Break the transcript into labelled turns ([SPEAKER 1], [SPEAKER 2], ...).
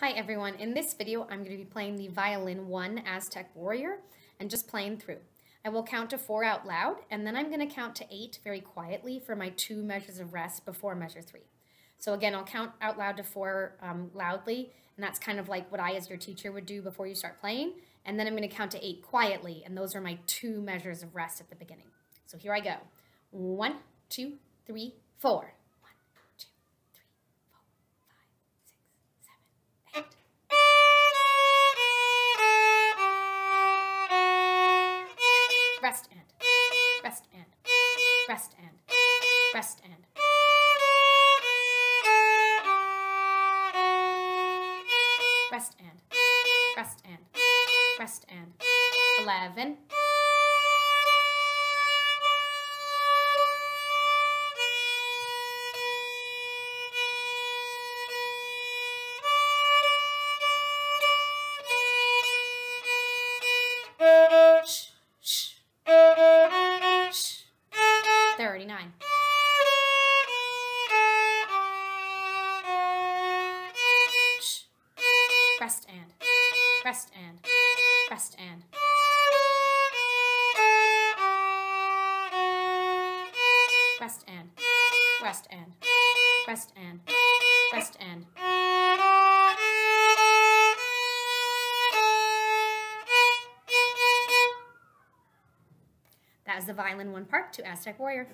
[SPEAKER 1] Hi everyone, in this video I'm going to be playing the Violin 1 Aztec Warrior and just playing through. I will count to 4 out loud and then I'm going to count to 8 very quietly for my two measures of rest before measure 3. So again, I'll count out loud to 4 um, loudly and that's kind of like what I as your teacher would do before you start playing. And then I'm going to count to 8 quietly and those are my two measures of rest at the beginning. So here I go. One, two, three, four. Rest and, rest and, rest and. Rest and, rest and, rest and. 11. 39. Shh. Rest and, rest and, rest and. Rest and, rest and, rest and, rest and. That was the Violin 1 part to Aztec Warrior.